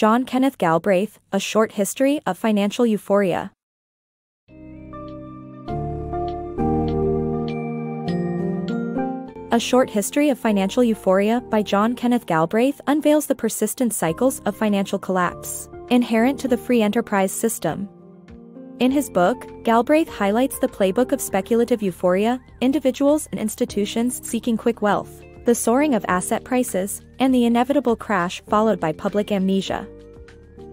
John Kenneth Galbraith, A Short History of Financial Euphoria. A Short History of Financial Euphoria by John Kenneth Galbraith unveils the persistent cycles of financial collapse, inherent to the free enterprise system. In his book, Galbraith highlights the playbook of speculative euphoria, individuals and institutions seeking quick wealth, the soaring of asset prices, and the inevitable crash followed by public amnesia.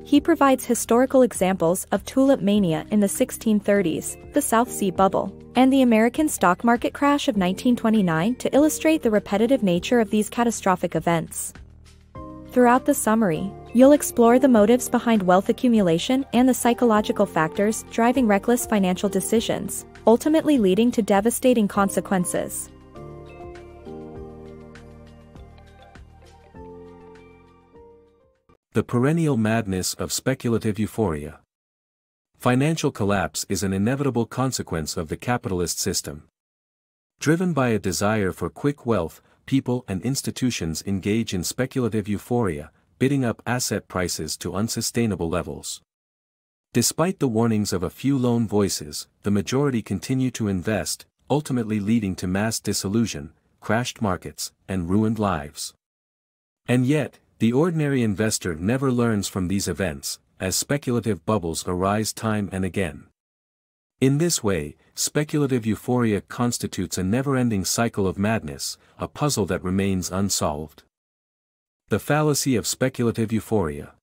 He provides historical examples of tulip mania in the 1630s, the South Sea Bubble, and the American stock market crash of 1929 to illustrate the repetitive nature of these catastrophic events. Throughout the summary, you'll explore the motives behind wealth accumulation and the psychological factors driving reckless financial decisions, ultimately leading to devastating consequences. The perennial madness of speculative euphoria. Financial collapse is an inevitable consequence of the capitalist system. Driven by a desire for quick wealth, people and institutions engage in speculative euphoria, bidding up asset prices to unsustainable levels. Despite the warnings of a few lone voices, the majority continue to invest, ultimately leading to mass disillusion, crashed markets, and ruined lives. And yet, the ordinary investor never learns from these events, as speculative bubbles arise time and again. In this way, speculative euphoria constitutes a never-ending cycle of madness, a puzzle that remains unsolved. The fallacy of speculative euphoria.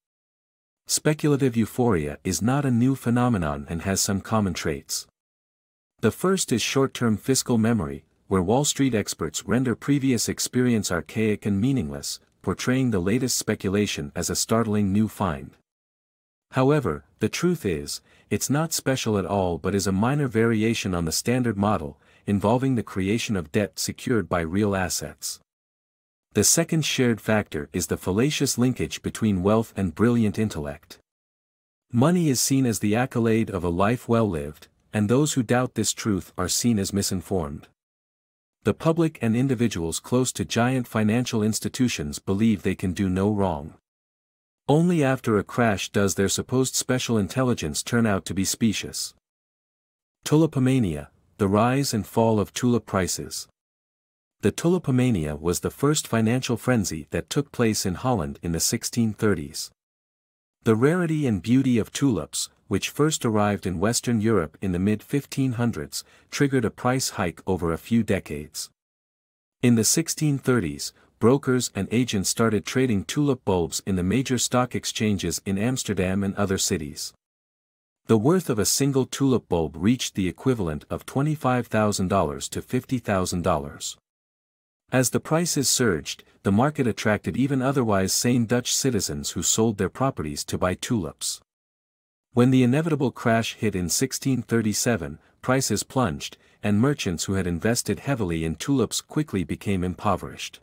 Speculative euphoria is not a new phenomenon and has some common traits. The first is short-term fiscal memory, where Wall Street experts render previous experience archaic and meaningless, portraying the latest speculation as a startling new find. However, the truth is, it's not special at all but is a minor variation on the standard model, involving the creation of debt secured by real assets. The second shared factor is the fallacious linkage between wealth and brilliant intellect. Money is seen as the accolade of a life well lived, and those who doubt this truth are seen as misinformed the public and individuals close to giant financial institutions believe they can do no wrong. Only after a crash does their supposed special intelligence turn out to be specious. Tulipomania, the rise and fall of tulip prices. The tulipomania was the first financial frenzy that took place in Holland in the 1630s. The rarity and beauty of tulips, which first arrived in Western Europe in the mid-1500s, triggered a price hike over a few decades. In the 1630s, brokers and agents started trading tulip bulbs in the major stock exchanges in Amsterdam and other cities. The worth of a single tulip bulb reached the equivalent of $25,000 to $50,000. As the prices surged, the market attracted even otherwise sane Dutch citizens who sold their properties to buy tulips. When the inevitable crash hit in 1637, prices plunged, and merchants who had invested heavily in tulips quickly became impoverished.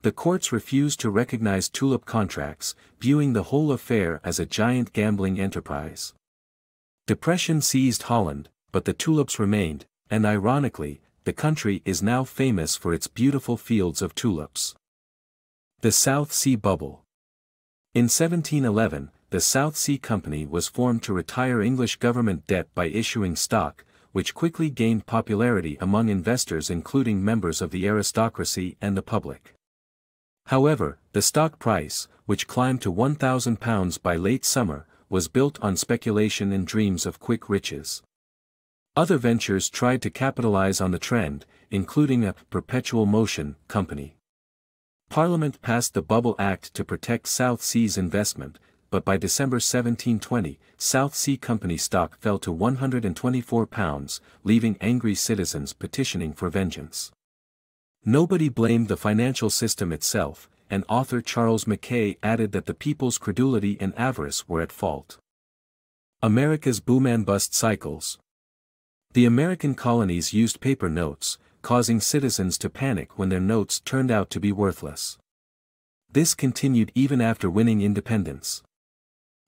The courts refused to recognize tulip contracts, viewing the whole affair as a giant gambling enterprise. Depression seized Holland, but the tulips remained, and ironically, the country is now famous for its beautiful fields of tulips. The South Sea Bubble In 1711, the South Sea Company was formed to retire English government debt by issuing stock, which quickly gained popularity among investors including members of the aristocracy and the public. However, the stock price, which climbed to £1,000 by late summer, was built on speculation and dreams of quick riches. Other ventures tried to capitalize on the trend, including a perpetual motion company. Parliament passed the Bubble Act to protect South Sea's investment, but by December 1720, South Sea Company stock fell to £124, leaving angry citizens petitioning for vengeance. Nobody blamed the financial system itself, and author Charles Mackay added that the people's credulity and avarice were at fault. America's boom and bust cycles. The American colonies used paper notes, causing citizens to panic when their notes turned out to be worthless. This continued even after winning independence.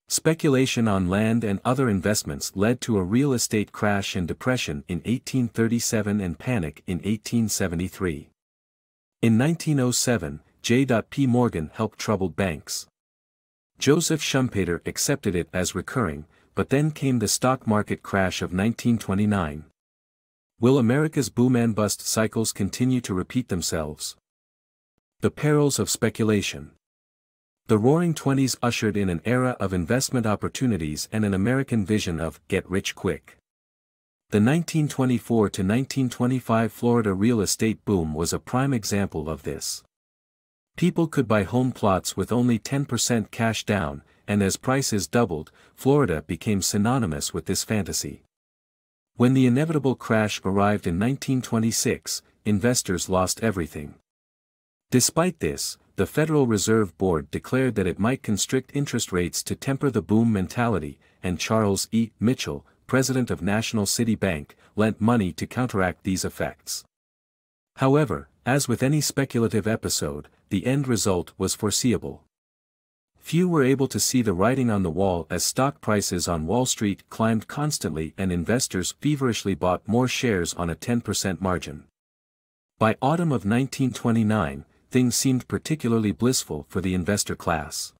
Speculation on land and other investments led to a real estate crash and depression in 1837 and panic in 1873. In 1907, J. P. Morgan helped troubled banks. Joseph Schumpeter accepted it as recurring, but then came the stock market crash of 1929. Will America's boom and bust cycles continue to repeat themselves? The perils of speculation. The Roaring Twenties ushered in an era of investment opportunities and an American vision of get rich quick. The 1924 to 1925 Florida real estate boom was a prime example of this. People could buy home plots with only 10% cash down, and as prices doubled, Florida became synonymous with this fantasy. When the inevitable crash arrived in 1926, investors lost everything. Despite this, the Federal Reserve Board declared that it might constrict interest rates to temper the boom mentality, and Charles E. Mitchell, president of National City Bank, lent money to counteract these effects. However, as with any speculative episode, the end result was foreseeable. Few were able to see the writing on the wall as stock prices on Wall Street climbed constantly and investors feverishly bought more shares on a 10% margin. By autumn of 1929, things seemed particularly blissful for the investor class.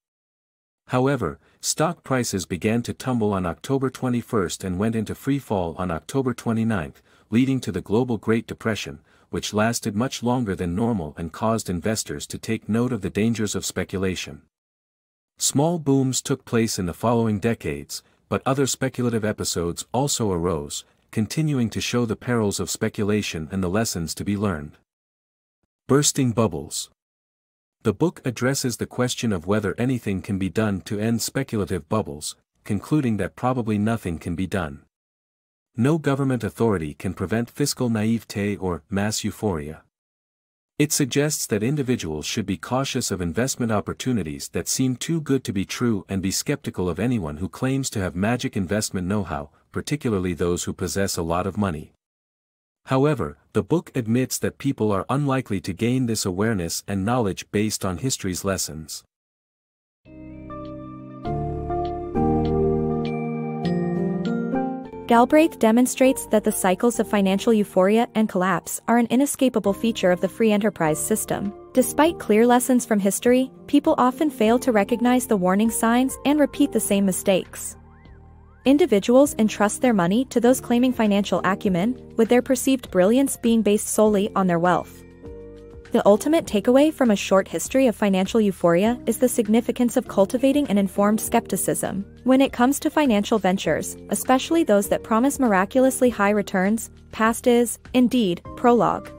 However, stock prices began to tumble on October 21 and went into free fall on October 29, leading to the global Great Depression, which lasted much longer than normal and caused investors to take note of the dangers of speculation. Small booms took place in the following decades, but other speculative episodes also arose, continuing to show the perils of speculation and the lessons to be learned. Bursting Bubbles The book addresses the question of whether anything can be done to end speculative bubbles, concluding that probably nothing can be done. No government authority can prevent fiscal naivete or mass euphoria. It suggests that individuals should be cautious of investment opportunities that seem too good to be true and be skeptical of anyone who claims to have magic investment know-how, particularly those who possess a lot of money. However, the book admits that people are unlikely to gain this awareness and knowledge based on history's lessons. Galbraith demonstrates that the cycles of financial euphoria and collapse are an inescapable feature of the free enterprise system. Despite clear lessons from history, people often fail to recognize the warning signs and repeat the same mistakes. Individuals entrust their money to those claiming financial acumen, with their perceived brilliance being based solely on their wealth. The ultimate takeaway from a short history of financial euphoria is the significance of cultivating an informed skepticism. When it comes to financial ventures, especially those that promise miraculously high returns, past is, indeed, prologue.